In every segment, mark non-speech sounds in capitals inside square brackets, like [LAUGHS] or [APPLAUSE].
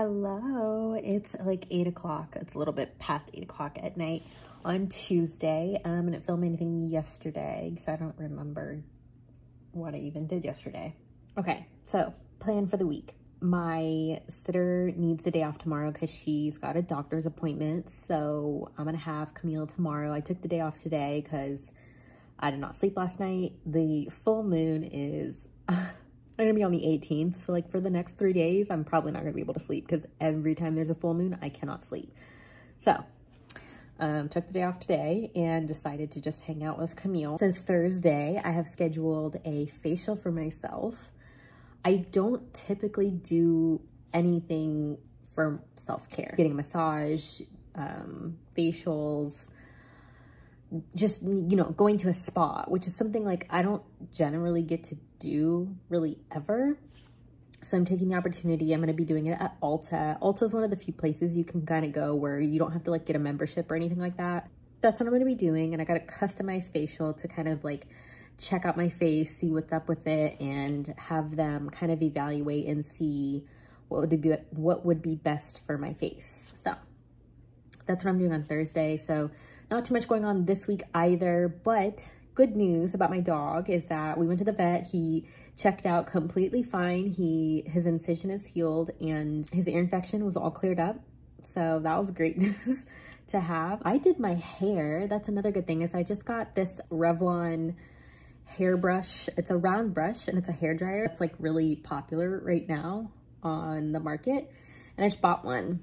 Hello, it's like 8 o'clock. It's a little bit past 8 o'clock at night on Tuesday. Um, I didn't film anything yesterday because I don't remember what I even did yesterday. Okay, so plan for the week. My sitter needs the day off tomorrow because she's got a doctor's appointment. So I'm going to have Camille tomorrow. I took the day off today because I did not sleep last night. The full moon is... [LAUGHS] I'm gonna be on the 18th. So like for the next three days, I'm probably not gonna be able to sleep because every time there's a full moon, I cannot sleep. So um, took the day off today and decided to just hang out with Camille. So Thursday, I have scheduled a facial for myself. I don't typically do anything for self-care. Getting a massage, um, facials, just, you know, going to a spa, which is something like I don't generally get to do really ever. So I'm taking the opportunity. I'm going to be doing it at Ulta. Ulta is one of the few places you can kind of go where you don't have to like get a membership or anything like that. That's what I'm going to be doing. And I got a customized facial to kind of like check out my face, see what's up with it, and have them kind of evaluate and see what would be what would be best for my face. So that's what I'm doing on Thursday. So not too much going on this week either, but good news about my dog is that we went to the vet. He checked out completely fine. He His incision is healed and his ear infection was all cleared up. So that was great [LAUGHS] news to have. I did my hair. That's another good thing is I just got this Revlon hairbrush. It's a round brush and it's a hair dryer. It's like really popular right now on the market. And I just bought one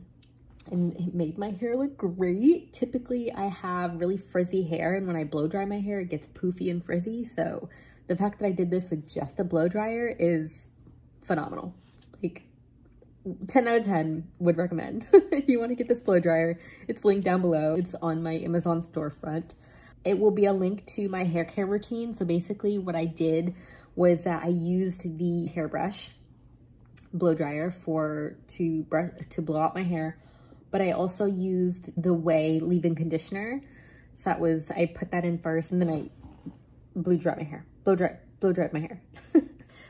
and it made my hair look great. Typically, I have really frizzy hair, and when I blow dry my hair, it gets poofy and frizzy. So the fact that I did this with just a blow dryer is phenomenal. Like 10 out of 10 would recommend. [LAUGHS] if you want to get this blow dryer, it's linked down below. It's on my Amazon storefront. It will be a link to my hair care routine. So basically what I did was that I used the hairbrush blow dryer for to brush to blow out my hair but I also used the Ouai leave-in conditioner. So that was, I put that in first and then I blew dry my hair, blow dry, blow dried my hair. [LAUGHS] but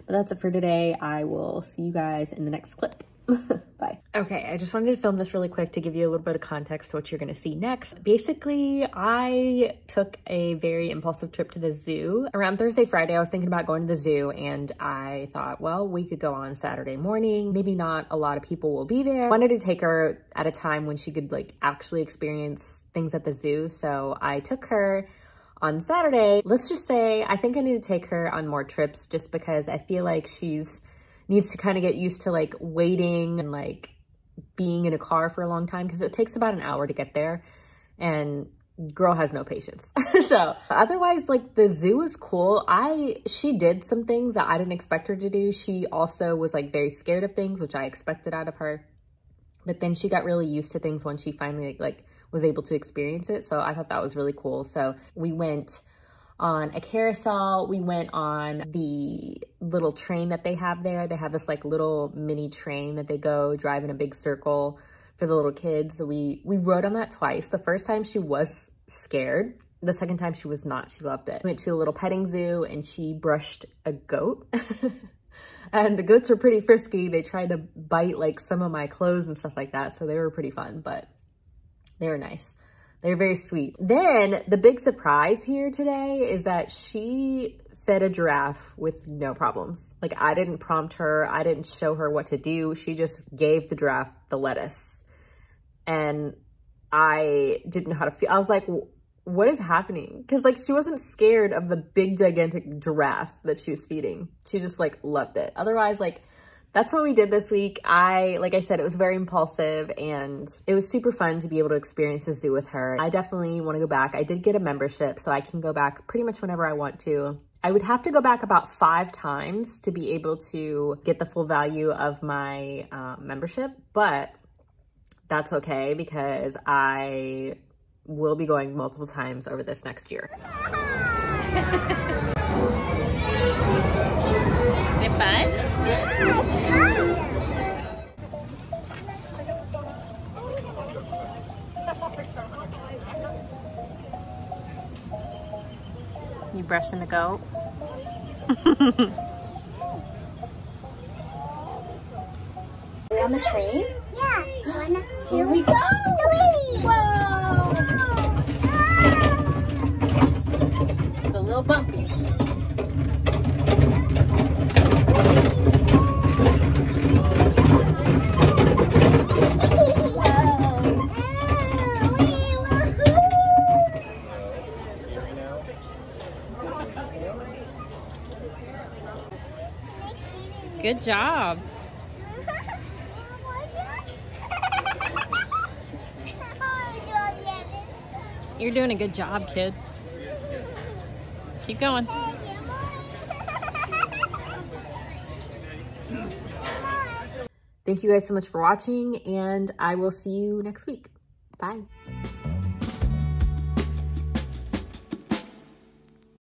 that's it for today. I will see you guys in the next clip. [LAUGHS] Bye. Okay, I just wanted to film this really quick to give you a little bit of context to what you're gonna see next. Basically, I took a very impulsive trip to the zoo. Around Thursday, Friday, I was thinking about going to the zoo and I thought, well, we could go on Saturday morning. Maybe not a lot of people will be there. I wanted to take her at a time when she could like actually experience things at the zoo. So I took her on Saturday. Let's just say, I think I need to take her on more trips just because I feel like she's needs to kind of get used to like waiting and like being in a car for a long time because it takes about an hour to get there and girl has no patience. [LAUGHS] so otherwise like the zoo is cool. I, she did some things that I didn't expect her to do. She also was like very scared of things, which I expected out of her. But then she got really used to things when she finally like was able to experience it. So I thought that was really cool. So we went on a carousel. We went on the little train that they have there. They have this like little mini train that they go drive in a big circle for the little kids. So we, we rode on that twice. The first time she was scared. The second time she was not. She loved it. We went to a little petting zoo and she brushed a goat. [LAUGHS] and the goats were pretty frisky. They tried to bite like some of my clothes and stuff like that. So they were pretty fun, but they were nice. They're very sweet. Then the big surprise here today is that she fed a giraffe with no problems. Like I didn't prompt her. I didn't show her what to do. She just gave the giraffe the lettuce. And I didn't know how to feel. I was like, what is happening? Because like she wasn't scared of the big gigantic giraffe that she was feeding. She just like loved it. Otherwise like that's what we did this week. I, like I said, it was very impulsive and it was super fun to be able to experience the zoo with her. I definitely want to go back. I did get a membership, so I can go back pretty much whenever I want to. I would have to go back about five times to be able to get the full value of my uh, membership, but that's okay because I will be going multiple times over this next year. [LAUGHS] Is it fun? You brushing the goat? we [LAUGHS] on the train? One, [GASPS] two, Here we go. three. Whoa. It's a little bumpy. Good job. You're doing a good job, kid. Keep going. Thank you guys so much for watching, and I will see you next week. Bye.